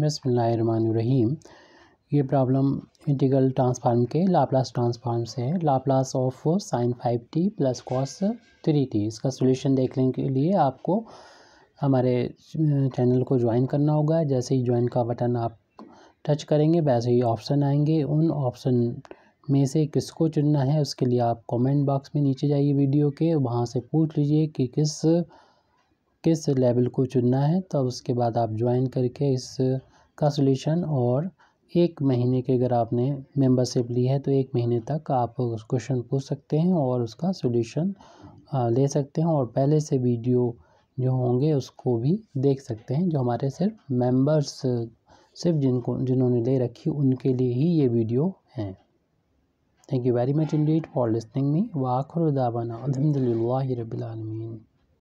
बसमीम ये problem integral transform के लाप्लास ट्रांसफार्म से है। Laplace of sine five t plus cos three t. इसका सोल्यूशन देखने के लिए आपको हमारे चैनल को ज्वाइन करना होगा। जैसे ही ज्वाइन का बटन आप टच करेंगे, वैसे ही ऑप्शन आएँगे। उन ऑप्शन में से किसको चुनना है, उसके लिए आप कमेंट बॉक्स में नीचे जाइए वीडियो के। वहाँ से पूछ लीजिए कि किस किस लेवल को चुनना है तो उसके बाद आप ज्वाइन करके इस का सोल्यूशन और एक महीने के अगर आपने मेंबरशिप ली है तो एक महीने तक आप उस क्वेश्चन पूछ सकते हैं और उसका सोल्यूशन ले सकते हैं और पहले से वीडियो जो होंगे उसको भी देख सकते हैं, जो हमारे सिर्फ़ मेंबर्स सिर्फ़ जिनको, जिन्होंने ले रखी, उनके लिए ही ये वीडियो हैं। Thank you very much indeed for listening me वाखर दावाना अलहमदिल्ला रबालमीन